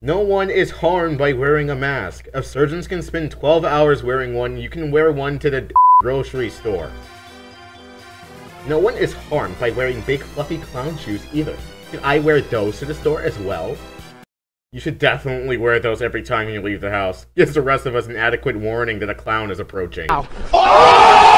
No one is harmed by wearing a mask. If surgeons can spend 12 hours wearing one, you can wear one to the grocery store. No one is harmed by wearing big fluffy clown shoes either. Can I wear those to the store as well? You should definitely wear those every time you leave the house. Gives the rest of us an adequate warning that a clown is approaching. Ow. Oh!